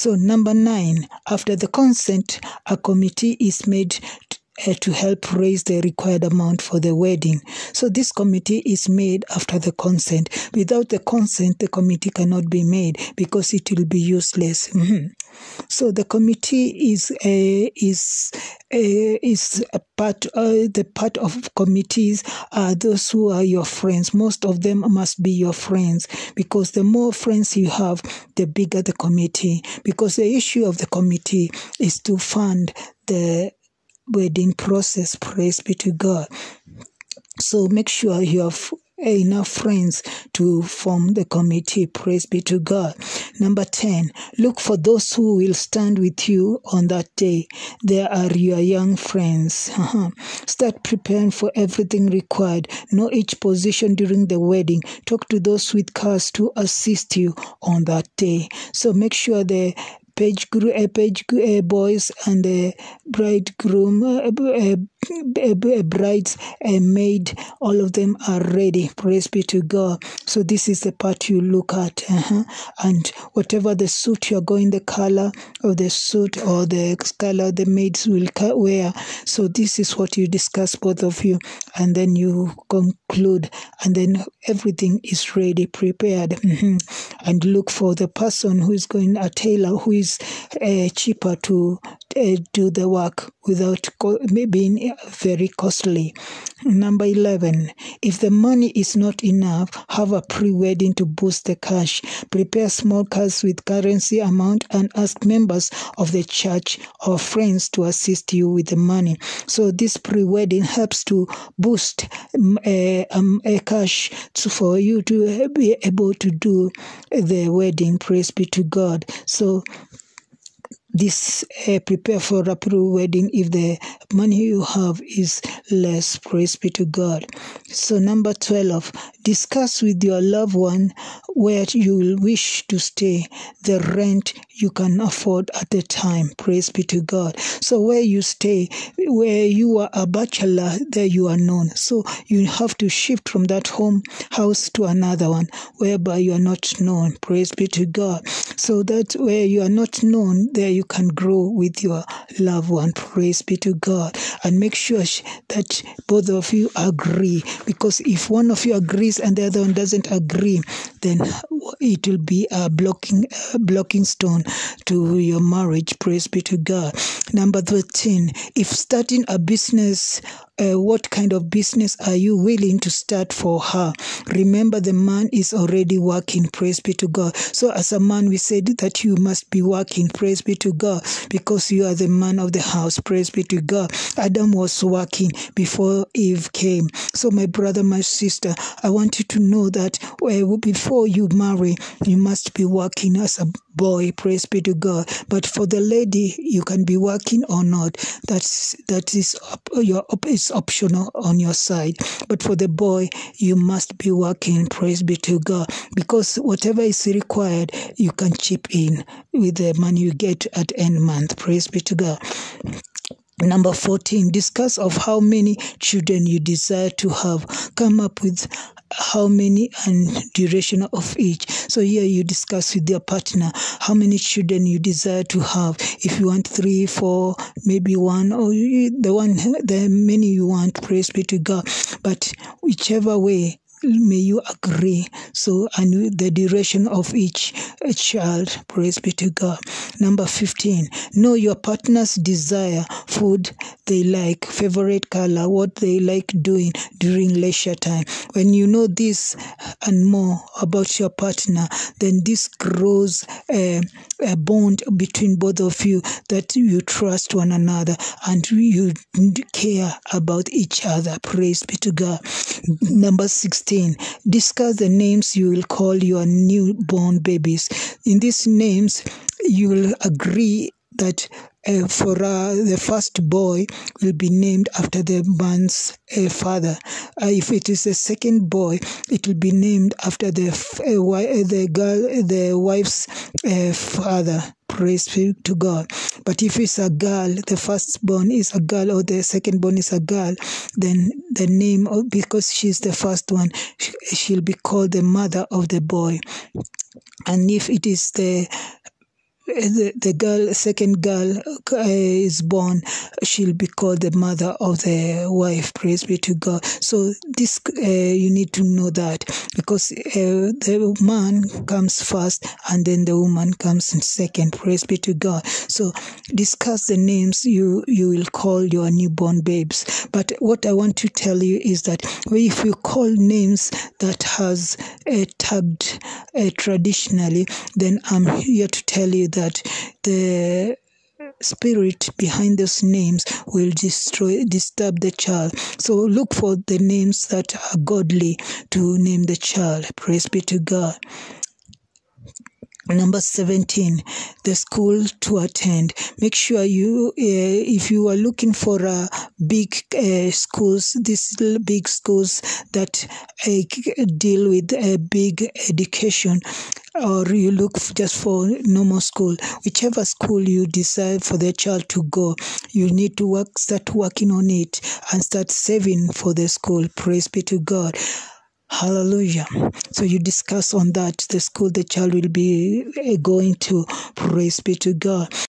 So, number nine, after the consent, a committee is made to help raise the required amount for the wedding. So this committee is made after the consent. Without the consent, the committee cannot be made because it will be useless. Mhm. So the committee is a is a, is a part. Uh, the part of committees are those who are your friends. Most of them must be your friends because the more friends you have, the bigger the committee. Because the issue of the committee is to fund the wedding process. Praise be to God. So make sure you have enough friends to form the committee. Praise be to God. Number 10, look for those who will stand with you on that day. They are your young friends. Uh-huh. Start preparing for everything required. Know each position during the wedding. Talk to those with cars to assist you on that day. So make sure the page, uh, page boys and the bridegroom, brides, uh, maid, all of them are ready. Praise be to God. So this is the part you look at, uh-huh. and whatever the suit you're going, the color of the suit or the color the maids will wear. So this is what you discuss, both of you, and then you conclude, and then everything is ready, prepared, mhm. and look for the person who is going a tailor who is uh, cheaper to do the work without being very costly. Number 11, if the money is not enough, have a pre wedding to boost the cash. Prepare small cards with currency amount and ask members of the church or friends to assist you with the money. So, this pre wedding helps to boost um, a, um, a cash to, for you to be able to do the wedding. Praise be to God. So, this uh, prepare for a pre-wedding if the money you have is less. Praise be to god. So number 12 discuss with your loved one where you will wish to stay the rent you can afford at the time. Praise be to god. So where you stay where you are a bachelor there you are known. So you have to shift from that home house to another one whereby you are not known. Praise be to god so that where you are not known there you can grow with your loved one. Praise be to God. And make sure that both of you agree. Because if one of you agrees and the other one doesn't agree, then it will be a blocking a blocking stone to your marriage. Praise be to God. Number 13. If starting a business uh, what kind of business are you willing to start for her? Remember, the man is already working. Praise be to God. So, as a man, we said that you must be working. Praise be to God, because you are the man of the house. Praise be to God. Adam was working before Eve came. So, my brother, my sister, I want you to know that well, before you marry, you must be working as a boy. Praise be to God. But for the lady, you can be working or not. That's that is up, your up is optional on your side. But for the boy, you must be working. Praise be to God. Because whatever is required, you can chip in with the money you get at end month. Praise be to God. Number 14, discuss of how many children you desire to have. Come up with how many and duration of each. So here you discuss with your partner how many children you desire to have. If you want three, four, maybe one, or the one, the many you want, praise be to God. But whichever way, may you agree. So and the duration of each child praise be to god. Number 15 know your partner's desire food they like favorite color what they like doing during leisure time. When you know this and more about your partner then this grows a, a bond between both of you that you trust one another and you care about each other praise be to god. Number 16 discuss the names you will call your newborn babies in these names you will agree that uh, for uh, the first boy will be named after the man's uh, father. Uh, if it is a second boy, it will be named after the uh, uh, the girl, the wife's father. Praise be to God. But if it's a girl, the firstborn is a girl, or the secondborn is a girl, then the name, because she's the first one, she'll be called the mother of the boy. And if it is the the, the girl, second girl uh, is born, she'll be called the mother of the wife. Praise be to God. So this uh, you need to know that because uh, the man comes first and then the woman comes in second. Praise be to God. So discuss the names you you will call your newborn babes. But what I want to tell you is that if you call names that has uh, tagged uh, traditionally, then I'm here to tell you that the spirit behind those names will destroy disturb the child. So look for the names that are godly to name the child. Praise be to god Number 17, the school to attend. Make sure you, uh, if you are looking for uh, big uh, schools, these big schools that uh, deal with a big education, or you look just for normal school, whichever school you decide for the child to go, you need to work, start working on it and start saving for the school. Praise be to God. Hallelujah. So you discuss on that, the school the child will be eh, going to. Praise be to God.